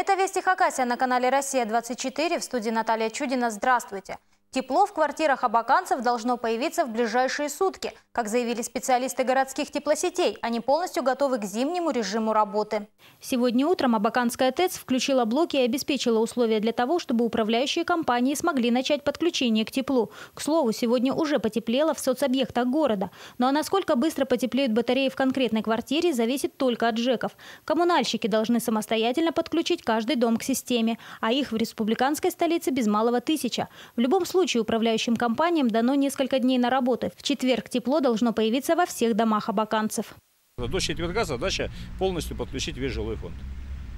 Это «Вести Хакасия» на канале «Россия-24» в студии Наталья Чудина. Здравствуйте. Тепло в квартирах абаканцев должно появиться в ближайшие сутки. Как заявили специалисты городских теплосетей, они полностью готовы к зимнему режиму работы. Сегодня утром Абаканская ТЭЦ включила блоки и обеспечила условия для того, чтобы управляющие компании смогли начать подключение к теплу. К слову, сегодня уже потеплело в соцобъектах города. Ну а насколько быстро потеплеют батареи в конкретной квартире, зависит только от ЖЭКов. Коммунальщики должны самостоятельно подключить каждый дом к системе, а их в республиканской столице без малого тысяча. В любом случае, случае управляющим компаниям дано несколько дней на работу. В четверг тепло должно появиться во всех домах абаканцев. До четверга задача полностью подключить весь жилой фонд.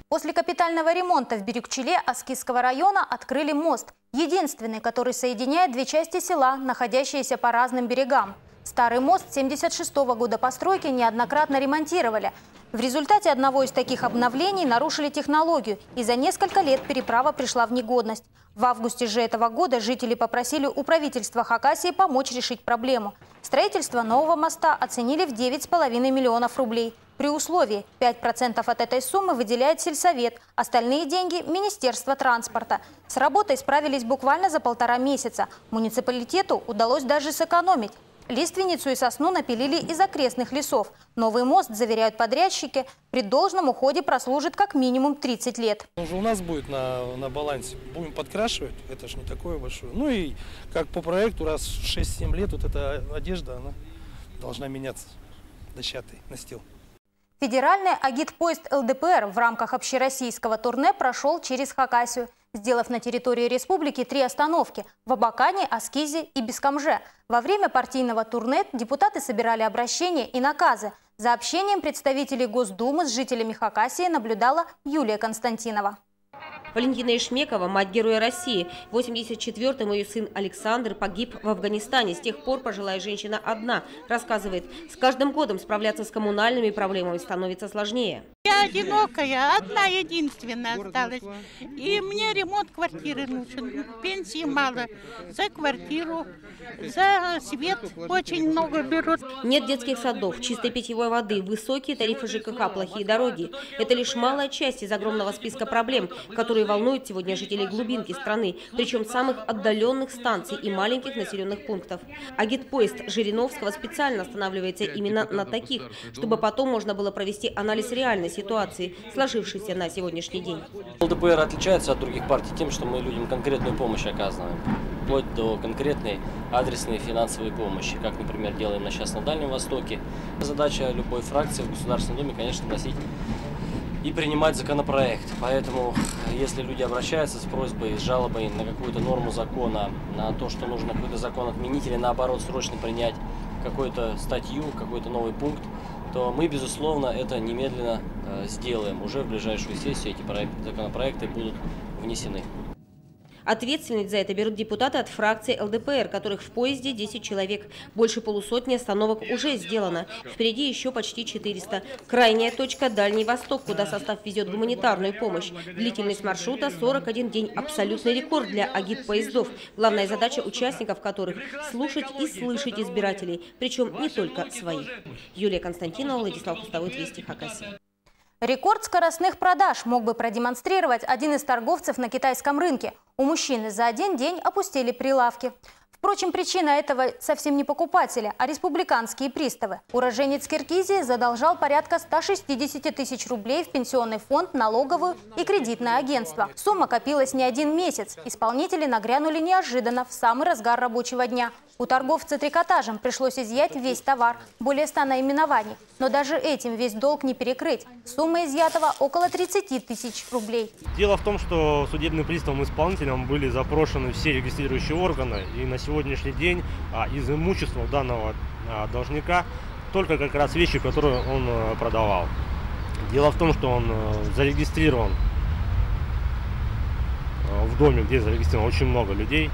После капитального ремонта в Бирюкчеле Аскисского района открыли мост. Единственный, который соединяет две части села, находящиеся по разным берегам. Старый мост 76 -го года постройки неоднократно ремонтировали. В результате одного из таких обновлений нарушили технологию, и за несколько лет переправа пришла в негодность. В августе же этого года жители попросили у правительства Хакасии помочь решить проблему. Строительство нового моста оценили в 9,5 миллионов рублей. При условии 5% от этой суммы выделяет сельсовет, остальные деньги – Министерство транспорта. С работой справились буквально за полтора месяца. Муниципалитету удалось даже сэкономить. Лиственницу и сосну напилили из окрестных лесов. Новый мост, заверяют подрядчики, при должном уходе прослужит как минимум 30 лет. Он же у нас будет на, на балансе. Будем подкрашивать, это же не такое большое. Ну и как по проекту, раз в 6-7 лет вот эта одежда, она должна меняться. Дощатый настил. Федеральный агитпоезд ЛДПР в рамках общероссийского турне прошел через Хакасию – сделав на территории республики три остановки – в Абакане, Аскизе и Бескомже. Во время партийного турне депутаты собирали обращения и наказы. За общением представителей Госдумы с жителями Хакасии наблюдала Юлия Константинова. Валентина Ишмекова, мать Героя России. В 84-м ее сын Александр погиб в Афганистане. С тех пор пожилая женщина одна. Рассказывает, с каждым годом справляться с коммунальными проблемами становится сложнее. Я одинокая, одна единственная осталась. И мне ремонт квартиры нужен. Пенсии мало. За квартиру, за свет очень много берут. Нет детских садов, чистой питьевой воды, высокие тарифы ЖКХ, плохие дороги. Это лишь малая часть из огромного списка проблем, которые волнуют сегодня жителей глубинки страны, причем самых отдаленных станций и маленьких населенных пунктов. Агитпоезд Жириновского специально останавливается именно на таких, чтобы потом можно было провести анализ реальности ситуации, сложившейся на сегодняшний день. ЛДПР отличается от других партий тем, что мы людям конкретную помощь оказываем, вплоть до конкретной адресной финансовой помощи, как, например, делаем на сейчас на Дальнем Востоке. Задача любой фракции в Государственной Думе, конечно, носить и принимать законопроект. Поэтому, если люди обращаются с просьбой, с жалобой на какую-то норму закона, на то, что нужно какой-то закон отменить или наоборот срочно принять какую-то статью, какой-то новый пункт, то мы, безусловно, это немедленно э, сделаем. Уже в ближайшую сессию эти проекты, законопроекты будут внесены. Ответственность за это берут депутаты от фракции ЛДПР, которых в поезде 10 человек. Больше полусотни остановок уже сделано. Впереди еще почти 400. Крайняя точка – Дальний Восток, куда состав везет гуманитарную помощь. Длительность маршрута – 41 день. Абсолютный рекорд для агит-поездов. Главная задача участников которых – слушать и слышать избирателей. Причем не только своих. Юлия Константинова, Владислав Кустовой, Вести Хакасия. Рекорд скоростных продаж мог бы продемонстрировать один из торговцев на китайском рынке. У мужчины за один день опустили прилавки. Впрочем, причина этого совсем не покупатели, а республиканские приставы. Уроженец Киргизии задолжал порядка 160 тысяч рублей в пенсионный фонд, налоговую и кредитное агентство. Сумма копилась не один месяц. Исполнители нагрянули неожиданно в самый разгар рабочего дня. У торговца трикотажем пришлось изъять весь товар, более 100 наименований. Но даже этим весь долг не перекрыть. Сумма изъятого около 30 тысяч рублей. Дело в том, что судебным приставом исполнителям были запрошены все регистрирующие органы. И на сегодняшний день а, из имущества данного а, должника только как раз вещи, которые он а, продавал. Дело в том, что он зарегистрирован в доме, где зарегистрировано очень много людей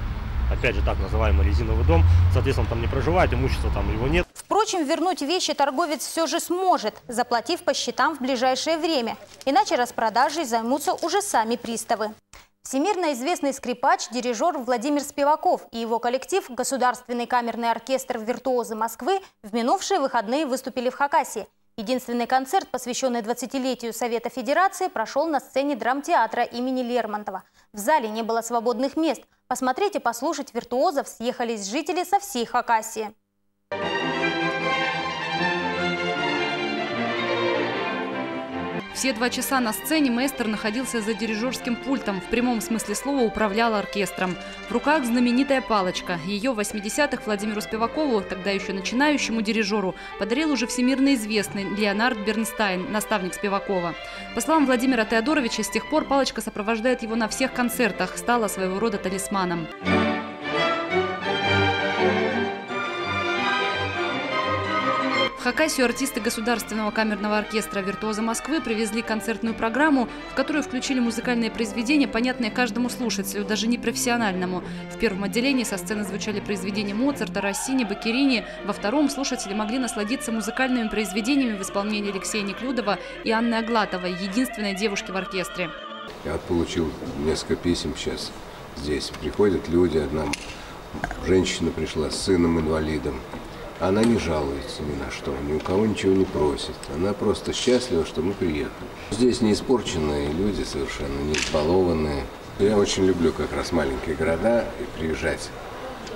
опять же, так называемый резиновый дом. Соответственно, там не проживает, имущества там его нет. Впрочем, вернуть вещи торговец все же сможет, заплатив по счетам в ближайшее время. Иначе распродажей займутся уже сами приставы. Всемирно известный скрипач, дирижер Владимир Спиваков и его коллектив Государственный камерный оркестр «Виртуозы Москвы» в минувшие выходные выступили в Хакасии. Единственный концерт, посвященный 20-летию Совета Федерации, прошел на сцене драмтеатра имени Лермонтова. В зале не было свободных мест. Посмотреть и послушать виртуозов съехались жители со всей Хакасии. Все два часа на сцене мейстер находился за дирижерским пультом, в прямом смысле слова управлял оркестром. В руках знаменитая палочка. Ее в 80-х Владимиру Спивакову, тогда еще начинающему дирижеру, подарил уже всемирно известный Леонард Бернстайн, наставник Спивакова. По словам Владимира Теодоровича, с тех пор палочка сопровождает его на всех концертах, стала своего рода талисманом. В Хакасию артисты Государственного камерного оркестра «Виртуоза Москвы» привезли концертную программу, в которую включили музыкальные произведения, понятные каждому слушателю, даже не профессиональному. В первом отделении со сцены звучали произведения Моцарта, Россини, Бакерини. Во втором слушатели могли насладиться музыкальными произведениями в исполнении Алексея Неклюдова и Анны Аглатовой, единственной девушки в оркестре. Я получил несколько писем сейчас. Здесь приходят люди, одна женщина пришла с сыном-инвалидом. Она не жалуется ни на что, ни у кого ничего не просит. Она просто счастлива, что мы приехали. Здесь не испорченные люди совершенно, не избалованные. Я очень люблю как раз маленькие города и приезжать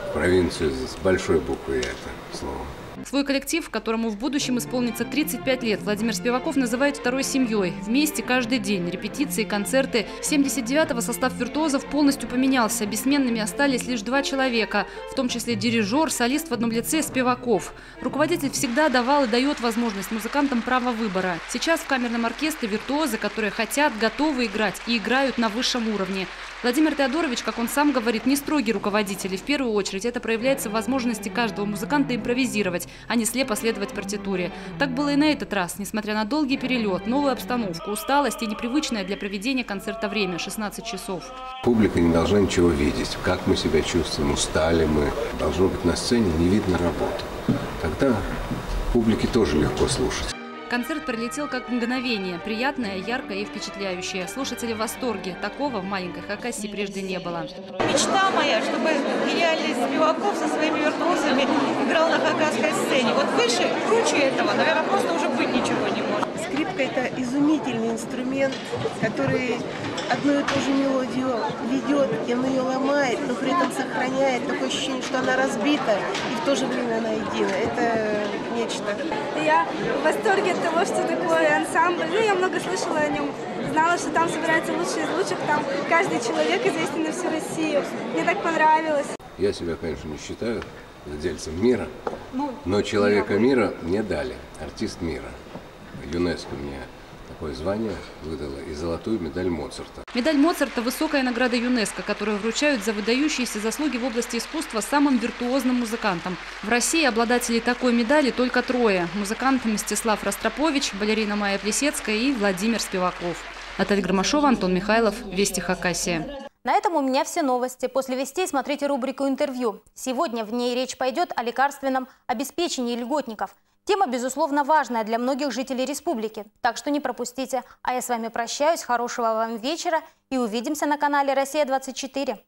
в провинцию с большой буквы это слово. Свой коллектив, которому в будущем исполнится 35 лет, Владимир Спиваков называет второй семьей. Вместе каждый день. Репетиции, концерты. 79-го состав виртуозов полностью поменялся. Бессменными остались лишь два человека, в том числе дирижер, солист в одном лице Спиваков. Руководитель всегда давал и дает возможность музыкантам право выбора. Сейчас в камерном оркестре виртуозы, которые хотят, готовы играть и играют на высшем уровне. Владимир Теодорович, как он сам говорит, не строгий руководитель. И в первую очередь это проявляется в возможности каждого музыканта импровизировать, а не слепо следовать партитуре. Так было и на этот раз, несмотря на долгий перелет, новую обстановку, усталость и непривычное для проведения концерта время – 16 часов. Публика не должна ничего видеть, как мы себя чувствуем, устали мы. Должно быть на сцене не видно работы. Тогда публике тоже легко слушать. Концерт пролетел как мгновение. Приятное, яркое и впечатляющее. Слушатели в восторге. Такого в маленькой Хакасии прежде не было. Мечта моя, чтобы Спиваков со своими виртуозами играл на хакасской сцене. Вот выше, круче этого, наверное, просто уже быть ничего не может. Скрипка – это изумительный инструмент, который одну и ту же мелодию ведет, и он ее ломает, но при этом сохраняет такое ощущение, что она разбита, и в то же время она едина. Это нечто. Я в восторге от того, что такое ансамбль. Ну, я много слышала о нем. Знала, что там собираются лучшие из лучших. Там каждый человек известен на всю Россию. Мне так понравилось. Я себя, конечно, не считаю владельцем мира, но человека мира мне дали, артист мира. ЮНЕСКО мне такое звание выдала и золотую медаль Моцарта. Медаль Моцарта – высокая награда ЮНЕСКО, которую вручают за выдающиеся заслуги в области искусства самым виртуозным музыкантам. В России обладателей такой медали только трое – музыкант Мстислав Ростропович, балерина Майя Плесецкая и Владимир Спиваков. Наталья Громашова, Антон Михайлов, Вести Хакасия. На этом у меня все новости. После вестей смотрите рубрику «Интервью». Сегодня в ней речь пойдет о лекарственном обеспечении льготников. Тема, безусловно, важная для многих жителей республики, так что не пропустите. А я с вами прощаюсь, хорошего вам вечера и увидимся на канале «Россия-24».